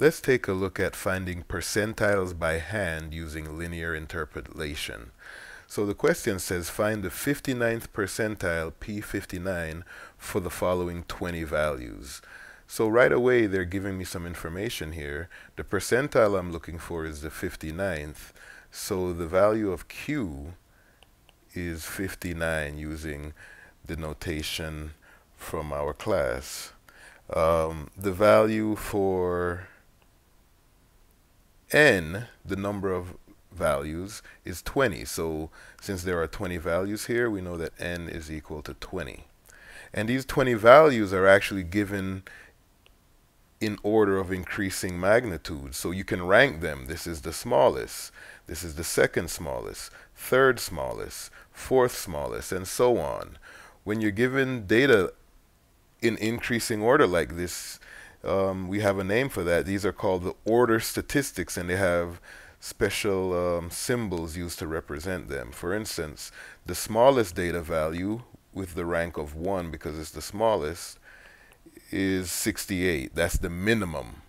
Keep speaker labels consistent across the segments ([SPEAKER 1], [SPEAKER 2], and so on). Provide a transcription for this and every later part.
[SPEAKER 1] Let's take a look at finding percentiles by hand using linear interpolation. So the question says find the 59th percentile P59 for the following 20 values. So right away they're giving me some information here. The percentile I'm looking for is the 59th. So the value of Q is 59 using the notation from our class. Um, the value for n, the number of values, is 20. So since there are 20 values here, we know that n is equal to 20. And these 20 values are actually given in order of increasing magnitude. So you can rank them. This is the smallest. This is the second smallest, third smallest, fourth smallest, and so on. When you're given data in increasing order like this, um, we have a name for that. These are called the order statistics, and they have special um, symbols used to represent them. For instance, the smallest data value with the rank of 1 because it's the smallest is 68. That's the minimum.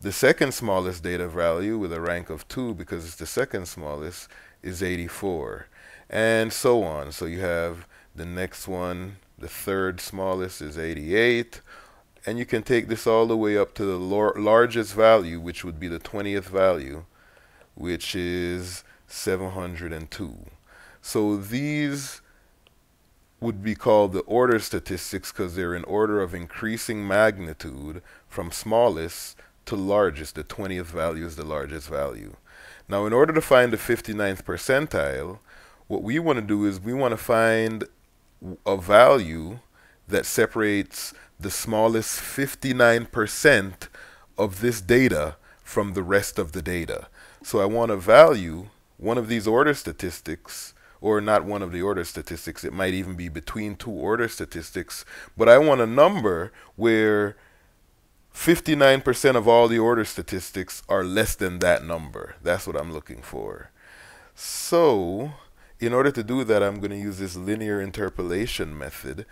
[SPEAKER 1] The second smallest data value with a rank of 2 because it's the second smallest is 84 and so on. So you have the next one, the third smallest is 88 and you can take this all the way up to the largest value, which would be the 20th value, which is 702. So these would be called the order statistics because they're in order of increasing magnitude from smallest to largest. The 20th value is the largest value. Now, in order to find the 59th percentile, what we want to do is we want to find a value that separates the smallest 59% of this data from the rest of the data. So I want to value one of these order statistics, or not one of the order statistics, it might even be between two order statistics, but I want a number where 59% of all the order statistics are less than that number. That's what I'm looking for. So, in order to do that, I'm going to use this linear interpolation method.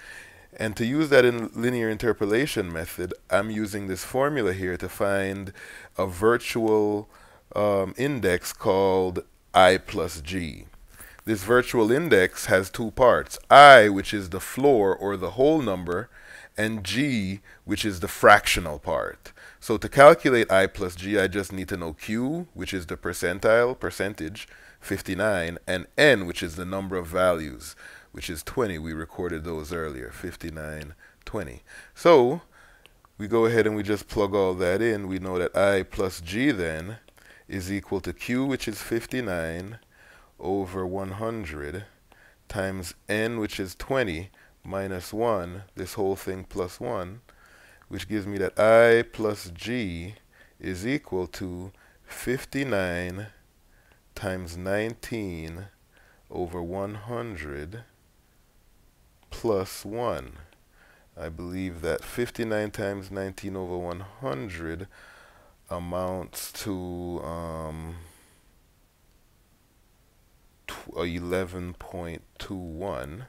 [SPEAKER 1] And to use that in linear interpolation method, I'm using this formula here to find a virtual um, index called i plus g. This virtual index has two parts, i, which is the floor or the whole number, and g, which is the fractional part. So to calculate i plus g, I just need to know q, which is the percentile, percentage, 59, and n, which is the number of values which is 20. We recorded those earlier, 59, 20. So we go ahead and we just plug all that in. We know that I plus G then is equal to Q, which is 59, over 100 times N, which is 20, minus 1, this whole thing plus 1, which gives me that I plus G is equal to 59 times 19 over 100 plus 1. I believe that 59 times 19 over 100 amounts to um, 11.21.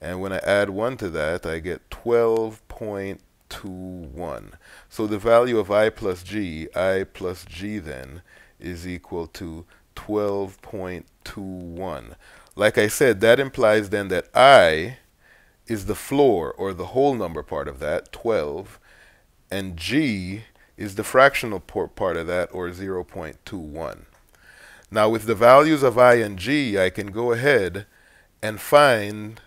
[SPEAKER 1] And when I add 1 to that, I get 12.21. So the value of i plus g, i plus g then, is equal to 12.21. Like I said, that implies then that I is the floor or the whole number part of that, 12, and G is the fractional part of that, or 0.21. Now with the values of I and G, I can go ahead and find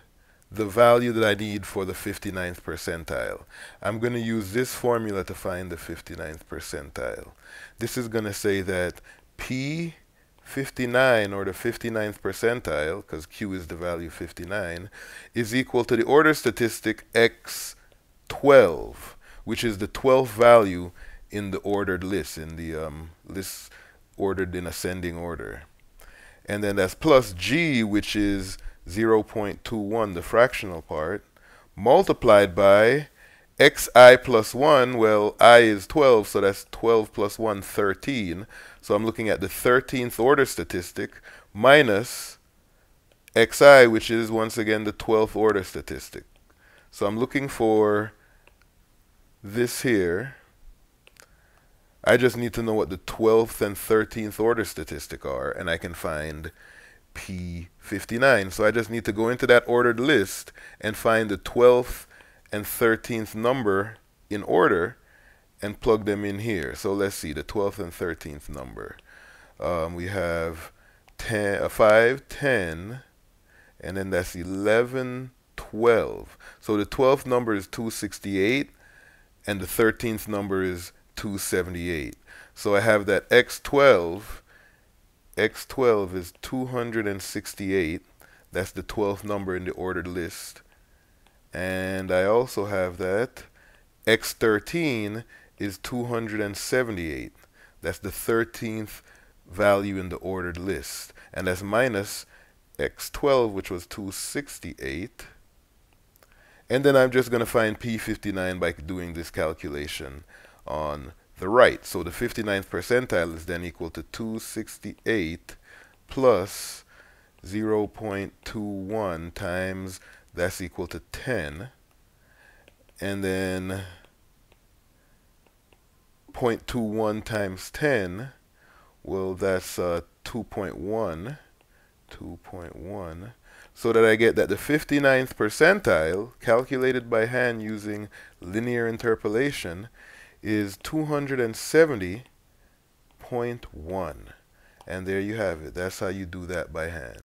[SPEAKER 1] the value that I need for the 59th percentile. I'm going to use this formula to find the 59th percentile. This is going to say that P 59 or the 59th percentile, because Q is the value 59, is equal to the order statistic X12, which is the 12th value in the ordered list, in the um, list ordered in ascending order. And then that's plus G, which is 0.21, the fractional part, multiplied by xi plus 1, well, i is 12, so that's 12 plus 1, 13. So I'm looking at the 13th order statistic minus xi, which is once again the 12th order statistic. So I'm looking for this here, I just need to know what the 12th and 13th order statistic are, and I can find P59. So I just need to go into that ordered list and find the 12th and 13th number in order and plug them in here. So let's see, the 12th and 13th number. Um, we have 10, uh, 5, 10, and then that's 11, 12. So the 12th number is 268, and the 13th number is 278. So I have that x12, x12 is 268. That's the 12th number in the ordered list. And I also have that x13 is 278. That's the 13th value in the ordered list. And that's minus x12, which was 268. And then I'm just going to find P59 by doing this calculation on the right. So the 59th percentile is then equal to 268 plus 0.21 times that's equal to 10. And then 0.21 times 10, well, that's uh, 2.1. 2.1 so that I get that the 59th percentile calculated by hand using linear interpolation is 270.1 and there you have it that's how you do that by hand